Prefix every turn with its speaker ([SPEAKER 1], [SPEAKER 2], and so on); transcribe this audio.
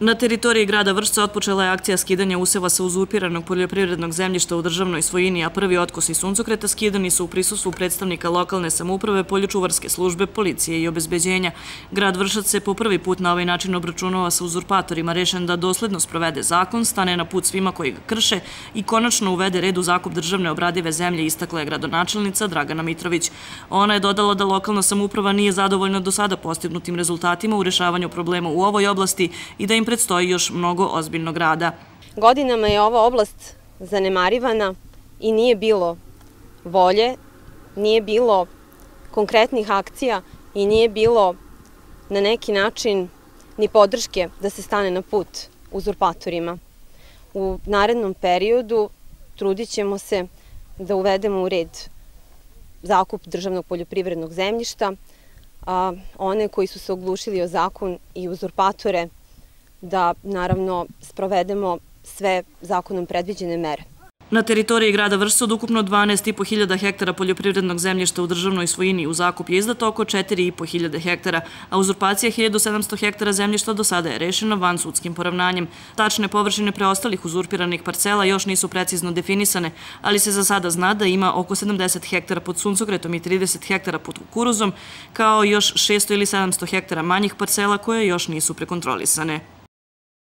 [SPEAKER 1] Na teritoriji grada Vršca otpočela je akcija skidanja useva sa uzurpiranog poljoprivrednog zemljišta u državnoj svojini, a prvi otkos i suncokreta skidani su u prisustvu predstavnika lokalne samuprave, poljočuvarske službe, policije i obezbeđenja. Grad Vršac se po prvi put na ovaj način obračunova sa uzurpatorima, rešen da dosledno sprovede zakon, stane na put svima koji ga krše i konačno uvede red u zakup državne obradive zemlje, istakla je gradonačelnica Dragana Mitrović. Ona je dodala da lokalna samuprava nije zadovoljna do sada postignutim rezultatima u rešavanju problema u ovoj oblasti i da im predstoji još mnogo ozbiljnog rada.
[SPEAKER 2] Godinama je ova oblast zanemarivana i nije bilo volje, nije bilo konkretnih akcija i nije bilo na neki način ni podrške da se stane na put uzurpatorima. U narednom periodu trudit ćemo se da uvedemo u red zakup državnog poljoprivrednog zemljišta, a one koji su se oglušili o zakon i uzurpatore da naravno sprovedemo sve zakonom predviđene mere.
[SPEAKER 1] Na teritoriji grada Vršca od ukupno 12.500 hektara poljoprivrednog zemljišta u državnoj svojini u zakup je izdato oko 4.500 hektara, a uzurpacija 1.700 hektara zemljišta do sada je rešena van sudskim poravnanjem. Tačne površine preostalih uzurpiranih parcela još nisu precizno definisane, ali se za sada zna da ima oko 70 hektara pod suncokretom i 30 hektara pod kukuruzom, kao još 600 ili 700 hektara manjih parcela koje još nisu prekontrolisane.